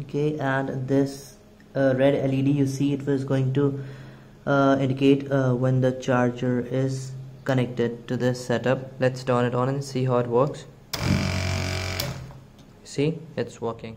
okay and this uh, red LED you see it was going to uh, indicate uh, when the charger is connected to this setup. Let's turn it on and see how it works. See it's working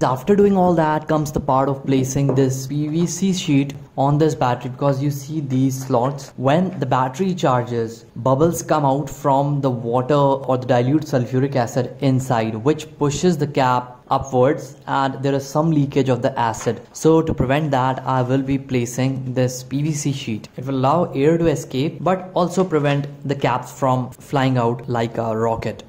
After doing all that comes the part of placing this PVC sheet on this battery because you see these slots. When the battery charges, bubbles come out from the water or the dilute sulfuric acid inside which pushes the cap upwards and there is some leakage of the acid. So to prevent that I will be placing this PVC sheet. It will allow air to escape but also prevent the caps from flying out like a rocket.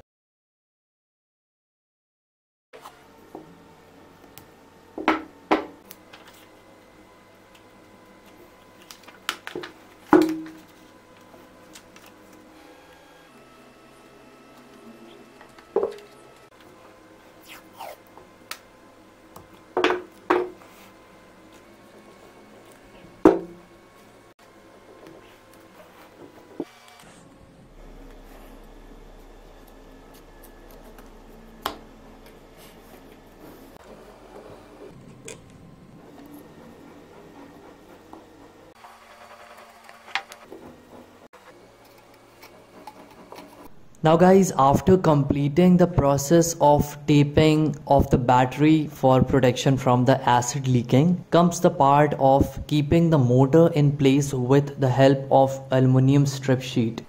Now guys after completing the process of taping of the battery for protection from the acid leaking comes the part of keeping the motor in place with the help of aluminum strip sheet.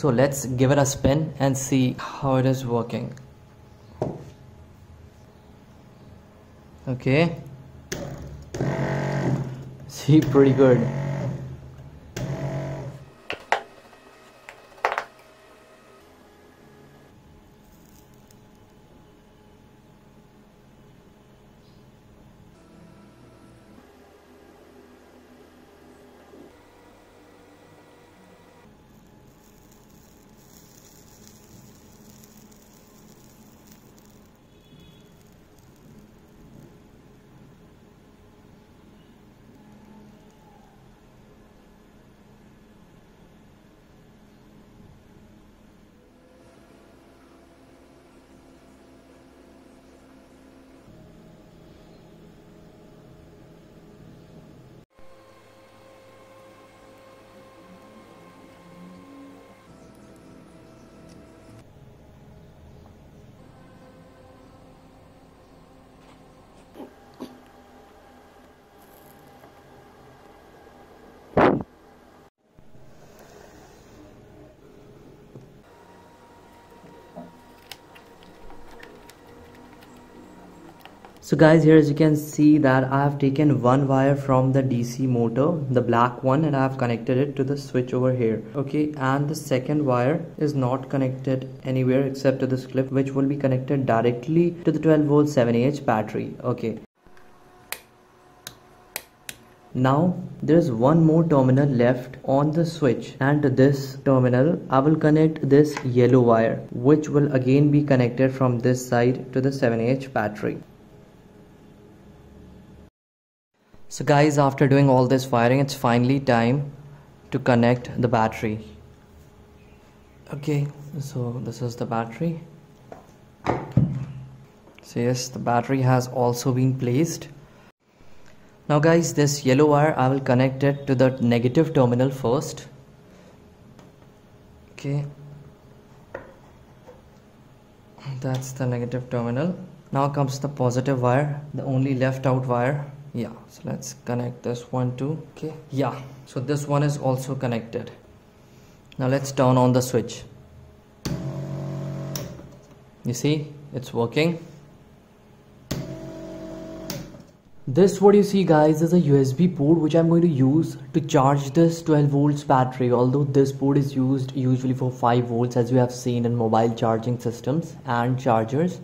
So let's give it a spin and see how it is working. Okay. See pretty good so guys here as you can see that I have taken one wire from the DC motor the black one and I have connected it to the switch over here. Okay and the second wire is not connected anywhere except to this clip which will be connected directly to the 12 volt 7Ah battery. Okay. Now there is one more terminal left on the switch and to this terminal I will connect this yellow wire which will again be connected from this side to the 7Ah battery so guys after doing all this wiring it's finally time to connect the battery. Okay so this is the battery. So yes the battery has also been placed. Now guys this yellow wire I will connect it to the negative terminal first. Okay. That's the negative terminal. Now comes the positive wire the only left out wire yeah so let's connect this one too. Okay. Yeah so this one is also connected. Now let's turn on the switch. You see it's working. This what you see guys is a USB port which I'm going to use to charge this 12 volts battery although this port is used usually for 5 volts as we have seen in mobile charging systems and chargers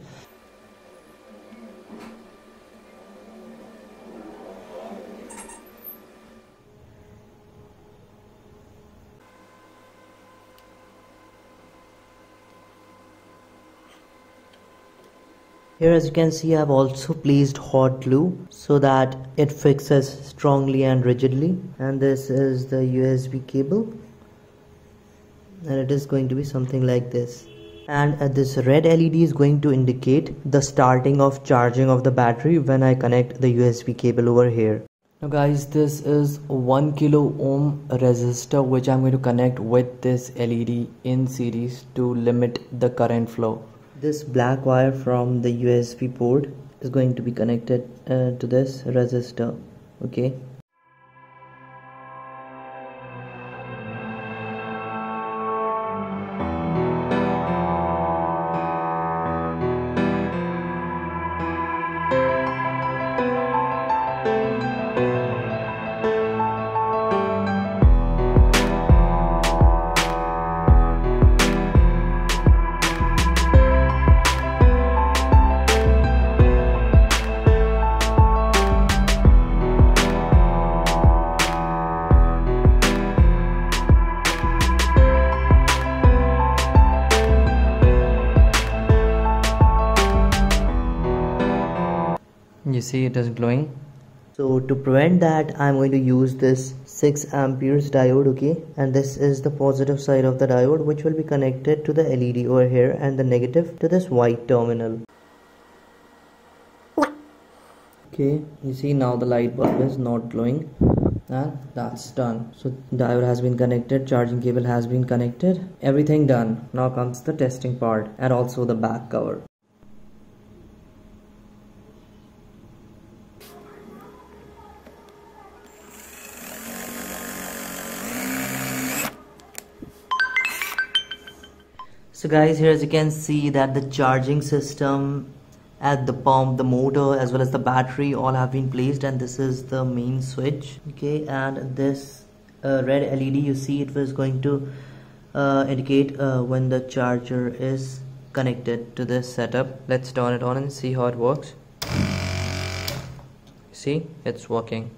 Here as you can see I have also placed hot glue so that it fixes strongly and rigidly. And this is the USB cable. And it is going to be something like this. And uh, this red LED is going to indicate the starting of charging of the battery when I connect the USB cable over here. Now guys this is 1 kilo ohm resistor which I'm going to connect with this LED in series to limit the current flow this black wire from the USB port is going to be connected uh, to this resistor okay see it is glowing. So to prevent that i'm going to use this 6 amperes diode okay? And this is the positive side of the diode which will be connected to the led over here and the negative to this white terminal. Okay you see now the light bulb is not glowing. And that's done. So diode has been connected charging cable has been connected. Everything done. Now comes the testing part and also the back cover so guys here as you can see that the charging system at the pump the motor as well as the battery all have been placed and this is the main switch. Okay and this uh, red LED you see it was going to uh, indicate uh, when the charger is connected to this setup. Let's turn it on and see how it works. See it's working